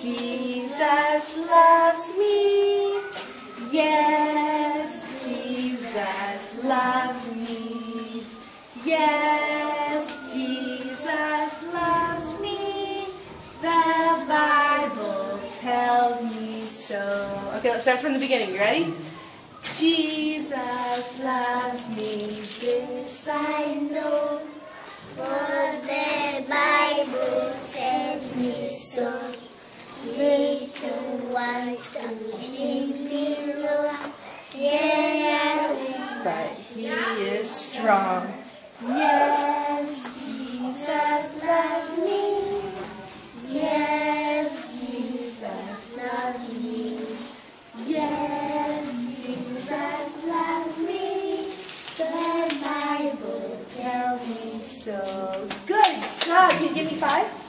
Jesus loves me. Yes, Jesus loves me. Yes, Jesus loves me. The Bible tells me so. Okay, let's start from the beginning. You ready? Jesus loves me. This I know. For the Bible tells me so little ones below. Yeah, but he is strong. Yes, Jesus loves me. Yes, Jesus loves me. Yes, Jesus loves me. The Bible tells me so. Good job. You give me five?